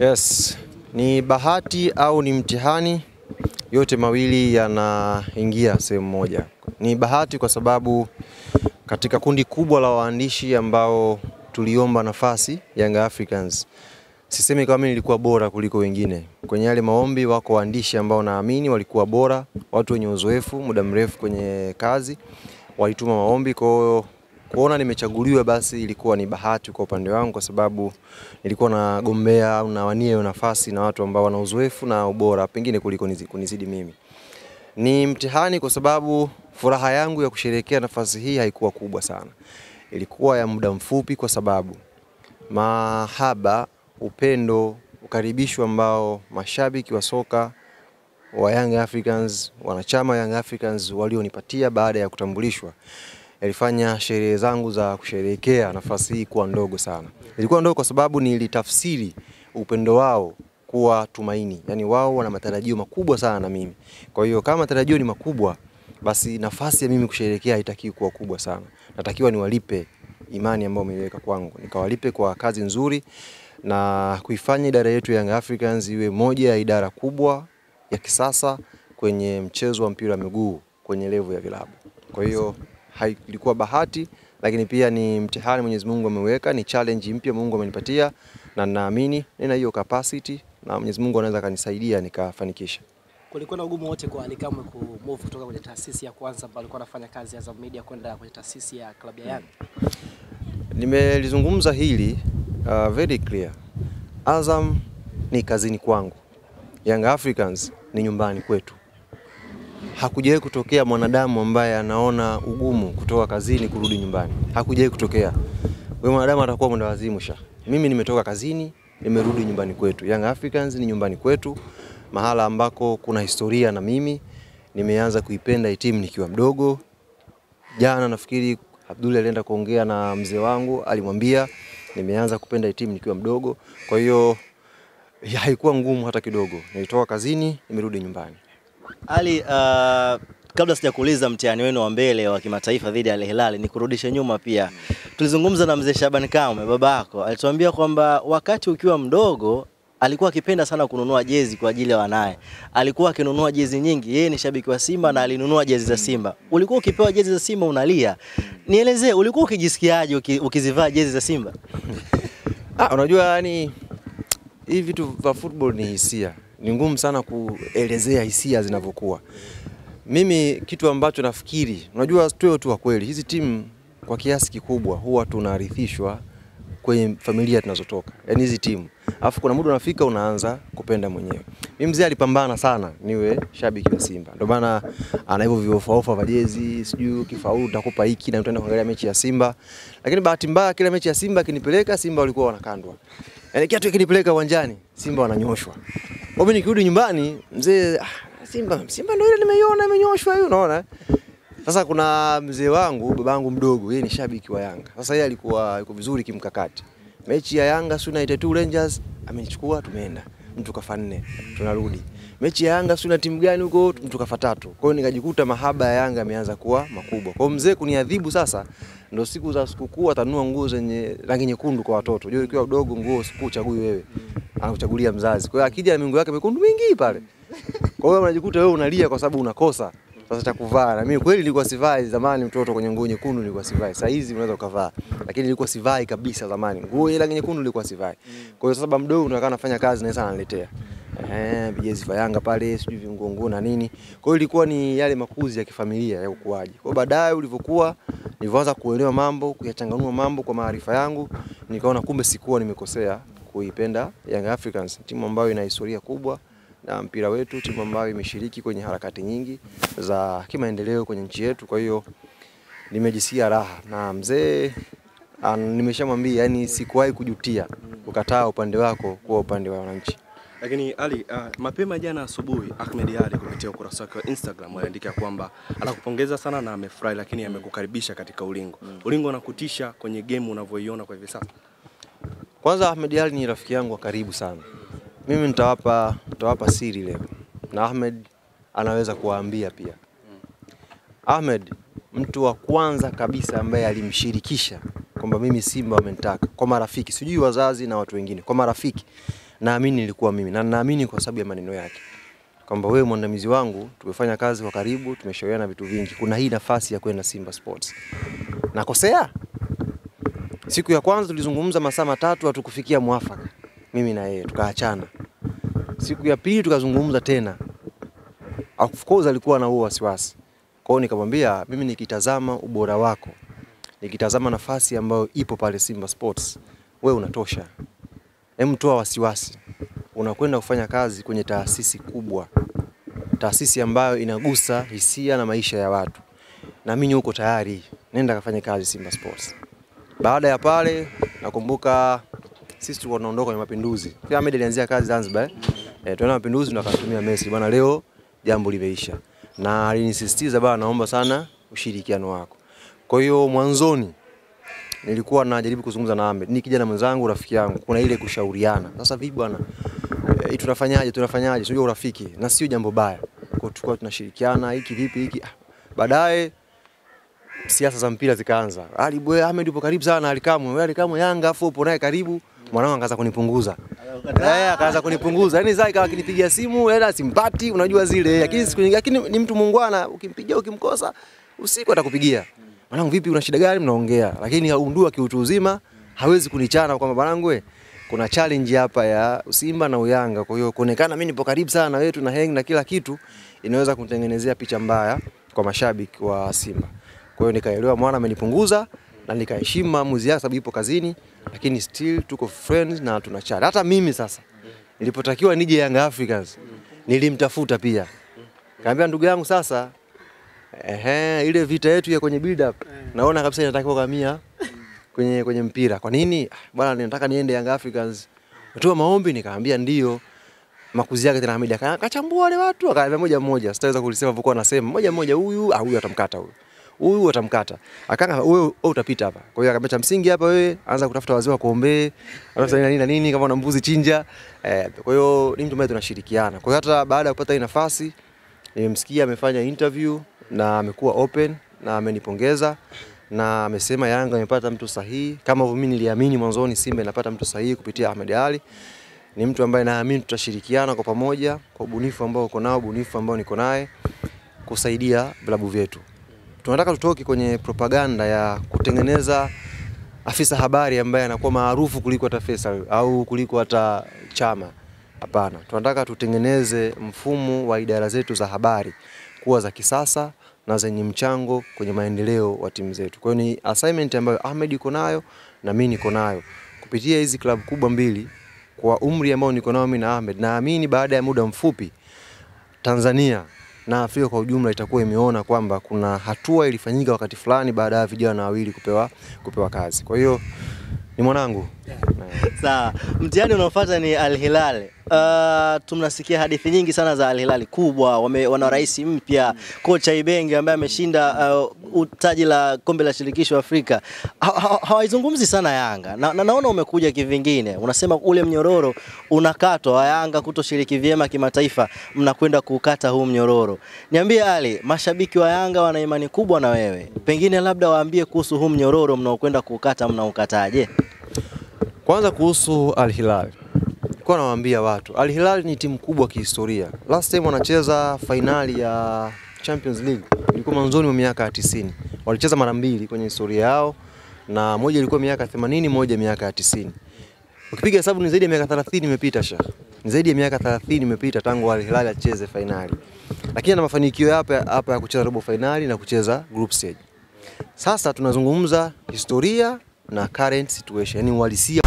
Yes, ni bahati au ni mtihani, yote mawili yanaingia sehemu moja. Ni bahati kwa sababu katika kundi kubwa la waandishi ambao tuliomba nafasi Young Africans, sisemi kama nilikuwa bora kuliko wengine. Kwenye yale maombi wako waandishi ambao naamini walikuwa bora, watu wenye uzoefu muda mrefu kwenye kazi, walituma maombi kwa kuona nimechaguliwa basi ilikuwa ni bahati kwa upande wangu, kwa sababu nilikuwa nagombea au nawania hiyo nafasi na watu ambao wana uzoefu na ubora pengine kuliko nizi- kunizidi mimi. Ni mtihani kwa sababu furaha yangu ya kusherehekea nafasi hii haikuwa kubwa sana, ilikuwa ya muda mfupi, kwa sababu mahaba, upendo, ukaribisho ambao mashabiki wa soka wa Young Africans, wanachama Young Africans walionipatia baada ya kutambulishwa yalifanya sherehe zangu za kusherehekea nafasi hii kuwa ndogo sana. Ilikuwa ndogo kwa sababu nilitafsiri upendo wao kuwa tumaini, yaani wao wana matarajio makubwa sana na mimi. Kwa hiyo kama matarajio ni makubwa, basi nafasi ya mimi kusherehekea haitakiwi kuwa kubwa sana. Natakiwa niwalipe imani ambayo wameiweka kwangu, nikawalipe kwa kazi nzuri na kuifanya idara yetu ya Young Africans iwe moja ya idara kubwa ya kisasa kwenye mchezo wa mpira wa miguu kwenye levu ya vilabu. Kwa hiyo hai- ilikuwa bahati, lakini pia ni mtihani Mwenyezi Mungu ameweka, ni challenge mpya Mungu amenipatia, na naamini nina hiyo capacity na Mwenyezi Mungu anaweza akanisaidia nikafanikisha. Kulikuwa na ugumu wote kwa Alikamwe kumove kutoka kwenye taasisi ya kwanza ambayo alikuwa anafanya kazi ya Azam Media kwenda kwenye taasisi ya klabu ya Yanga? Nimelizungumza hili uh, very clear. Azam ni kazini kwangu, Young Africans ni nyumbani kwetu. Hakujawahi kutokea mwanadamu ambaye anaona ugumu kutoka kazini kurudi nyumbani, hakujawahi kutokea. Wewe mwanadamu atakuwa mwenda wazimu sha. Mimi nimetoka kazini, nimerudi nyumbani kwetu. Young Africans ni nyumbani kwetu, mahala ambako kuna historia na mimi. Nimeanza kuipenda hii timu nikiwa mdogo, Jana nafikiri Abdul alienda kuongea na mzee wangu, alimwambia nimeanza kupenda hii timu nikiwa mdogo. Kwa hiyo haikuwa ngumu hata kidogo. Nilitoka kazini, nimerudi nyumbani. Ali, uh, kabla sijakuuliza mtihani wenu wa mbele wa kimataifa dhidi ya Al Hilal, ni kurudishe nyuma pia. Tulizungumza na mzee Shaban Kamwe, baba yako, alituambia kwamba wakati ukiwa mdogo alikuwa akipenda sana kununua jezi kwa ajili ya wanaye. Alikuwa akinunua jezi nyingi. Yeye ni shabiki wa Simba na alinunua jezi za Simba. Ulikuwa ukipewa jezi za Simba unalia. Nielezee, ulikuwa ukijisikiaje ukizivaa jezi za Simba? Ah, unajua yani hivi vitu vya football ni hisia. Ni ngumu sana kuelezea hisia zinavyokuwa. Mimi kitu ambacho nafikiri, unajua tuwe tu wa kweli, hizi timu kwa kiasi kikubwa huwa tunarithishwa kwenye familia tunazotoka, yaani hizi timu, alafu kuna muda unafika unaanza kupenda mwenyewe. Mimi mzee alipambana sana niwe shabiki wa Simba, ndio maana ana hivyo viofaofa vya jezi, sijui kifaulu takupa hiki na utaenda kuangalia mechi ya Simba. Lakini bahati mbaya kila mechi ya Simba akinipeleka Simba walikuwa wanakandwa, yaani kiatu kinipeleka uwanjani Simba wananyoshwa. Kwa mimi nikirudi nyumbani mzee, ah, Simba Simba ndio ile nimeiona imenyoshwa hiyo, unaona? Sasa kuna mzee wangu babangu mdogo, yeye ni shabiki wa Yanga. Sasa yeye alikuwa yuko vizuri kimkakati. Mechi ya Yanga United Rangers amenichukua, tumeenda mtu kafa nne, tunarudi. Mechi ya Yanga sio na timu gani huko, mtu kafa tatu. Kwa hiyo nikajikuta mahaba ya Yanga yameanza kuwa makubwa. Kwa mzee kuniadhibu sasa, ndo siku za sikukuu atanua nguo zenye rangi nyekundu kwa watoto. Jua ikiwa udogo nguo sikukuu chagui wewe, anakuchagulia mzazi. Kwa hiyo akija na mingo yake mekundu mingi pale kwa hiyo unajikuta wewe unalia kwa sababu unakosa sasa cha kuvaa. Na mimi kweli nilikuwa sivai zamani, mtoto kwenye nguo nyekundu nilikuwa sivai. Sasa hizi unaweza ukavaa, lakini nilikuwa sivai kabisa zamani. Nguo ile rangi nyekundu nilikuwa sivai. Kwa hiyo sasa baba mdogo tunakaa nafanya kazi na sasa ananiletea. Eh, vijezi vya Yanga pale, sijui vinguo nguo na nini. Kwa hiyo ilikuwa ni yale makuzi ya kifamilia ya ukuaji. Kwa hiyo baadaye ulivyokuwa nilivyoanza kuelewa mambo, kuyachanganua mambo kwa maarifa yangu, nikaona kumbe sikuwa nimekosea kuipenda Young Africans, timu ambayo ina historia kubwa na mpira wetu, timu ambayo imeshiriki kwenye harakati nyingi za kimaendeleo kwenye nchi yetu. Kwa hiyo nimejisikia raha na mzee ah, nimeshamwambia, yani sikuwahi kujutia kukataa upande wako kuwa upande wa wananchi. Lakini Ali, uh, mapema jana asubuhi Ahmed Ali kupitia ukurasa wake wa Instagram aliandika kwamba anakupongeza sana na amefurahi, lakini amekukaribisha katika ulingo. Ulingo unakutisha kwenye game unavyoiona kwa hivi sasa? Kwanza Ahmed Ali ni rafiki yangu wa karibu sana. Mimi nitawapa nitawapa siri leo, na Ahmed anaweza kuwaambia pia. Ahmed mtu wa kwanza kabisa ambaye alimshirikisha kwamba mimi Simba wamenitaka kwa marafiki, sijui wazazi na watu wengine, kwa marafiki naamini nilikuwa mimi na naamini kwa sababu ya maneno yake kwamba wewe mwandamizi wangu, tumefanya kazi kwa karibu, tumeshauriana vitu vingi, kuna hii nafasi ya kwenda Simba Sports. Nakosea? Siku ya kwanza tulizungumza masaa matatu, hatukufikia mwafaka, mimi na yeye tukaachana. Siku ya pili tukazungumza tena, of course alikuwa na huo wasiwasi. Kwa hiyo nikamwambia mimi nikitazama ubora wako, nikitazama nafasi ambayo ipo pale Simba Sports, we unatosha. Hem, toa wasiwasi, unakwenda kufanya kazi kwenye taasisi kubwa, taasisi ambayo inagusa hisia na maisha ya watu. na mimi uko tayari, nenda kafanye kazi Simba Sports. Baada ya pale, nakumbuka sisi tulikuwa tunaondoka kwenye mapinduzi. Ahmed alianzia kazi Zanzibar. Eh, tunaenda mapinduzi na akatumia Messi. Bwana leo jambo limeisha. Na alinisisitiza bwana naomba sana ushirikiano wako. Kwa hiyo mwanzoni nilikuwa najaribu kuzungumza na Ahmed. Ni kijana mwenzangu, rafiki yangu. Kuna ile kushauriana. Sasa vipi bwana? Eh, tunafanyaje? Tunafanyaje? Sio urafiki na sio jambo baya. Kwa tulikuwa tunashirikiana hiki vipi hiki. Ah, Baadaye siasa za mpira zikaanza. Ali bwe Ahmed yupo karibu sana Alikamwe Ali Kamwe. Wewe Ali Kamwe Yanga afu upo naye karibu. Mwanangu akaanza kunipunguza. Eh, akaanza kunipunguza. yani zai ikawa akinipigia simu, hela simpati, unajua zile. Lakini siku nyingi, lakini ni mtu mungwana, ukimpigia ukimkosa usiku atakupigia. Mwanangu vipi una shida gani mnaongea? Lakini aundua kiutu uzima hawezi kunichana kwamba mwanangu kuna challenge hapa ya Simba na Uyanga. Kwa hiyo kuonekana mimi nipo karibu sana na wewe tuna hang na kila kitu inaweza kutengenezea picha mbaya kwa mashabiki wa Simba. Kwa hiyo nikaelewa mwana amenipunguza na nikaheshimu maamuzi yake sababu ipo kazini, lakini still tuko friends na tuna chat. Hata mimi sasa nilipotakiwa nije Young Africans nilimtafuta pia, kaambia ndugu yangu, sasa ehe, ile vita yetu ya kwenye build up naona kabisa inatakiwa kamia kwenye kwenye mpira. Kwa nini? "Ah, Bwana, ninataka niende Young Africans. Natoa maombi, nikaambia ndio makuzi yake tena Hamid akachambua wale watu akaambia moja mmoja, sitaweza kulisema vokuwa anasema moja mmoja, huyu ah, huyu atamkata huyu huyu atamkata, akanga wewe wewe utapita hapa. Kwa hiyo akamwambia cha msingi hapa, wewe anza kutafuta wazee wa kuombee, Anafanya nini na nini, kama una mbuzi chinja. Eh, kwa hiyo ni mtu ambaye tunashirikiana. Kwa hiyo hata baada ya kupata hii nafasi nimemsikia amefanya interview na amekuwa open na amenipongeza na amesema Yanga imepata mtu sahihi kama mimi niliamini mwanzoni Simba inapata mtu sahihi kupitia Ahmed Ali ni mtu ambaye naamini tutashirikiana kwa pamoja kwa ubunifu ambao uko nao, ubunifu ambao niko naye kusaidia vilabu vyetu. Tunataka tutoke kwenye propaganda ya kutengeneza afisa habari ambaye anakuwa maarufu kuliko hata Faisal au kuliko hata Chama. Hapana, tunataka tutengeneze mfumo wa idara zetu za habari kuwa za kisasa na zenye mchango kwenye maendeleo wa timu zetu. Kwa hiyo ni assignment ambayo Ahmed yuko nayo na mimi niko nayo kupitia hizi klabu kubwa mbili kwa umri ambao niko nao mimi na Ahmed, naamini baada ya muda mfupi Tanzania na Afrika kwa ujumla itakuwa imeona kwamba kuna hatua ilifanyika wakati fulani baada ya vijana wawili kupewa, kupewa kazi. Kwa hiyo ni mwanangu Na- Sawa, mtihani unaofuata ni Al Hilal. Uh, tunasikia hadithi nyingi sana za Al Hilal kubwa, wame, wana rais mpya, kocha Ibenge ambaye ameshinda uh, taji la kombe la shirikisho Afrika. Ha- ha- sana Yanga na, na naona umekuja kivingine, unasema ule mnyororo unakatwa wa Yanga kutoshiriki vyema kimataifa, mnakwenda kukata huu mnyororo. Niambie Ali, mashabiki wa Yanga wana imani kubwa na wewe, pengine labda waambie kuhusu huu mnyororo mnaokwenda kukata, mnaukataje? Kwanza kuhusu Al Hilal. Nilikuwa nawaambia watu, Al Hilal ni timu kubwa kihistoria. Last time wanacheza fainali ya Champions League ilikuwa mwanzoni mwa miaka ya 90. Walicheza mara mbili kwenye historia yao na moja ilikuwa miaka 80, moja miaka ya 90. Ukipiga hesabu ni zaidi ya miaka 30 imepita sha. Ni zaidi ya miaka 30 imepita tangu Al Hilal acheze fainali. Lakini ana mafanikio hapa hapa ya kucheza robo fainali na kucheza group stage. Sasa tunazungumza historia na current situation, yani uhalisia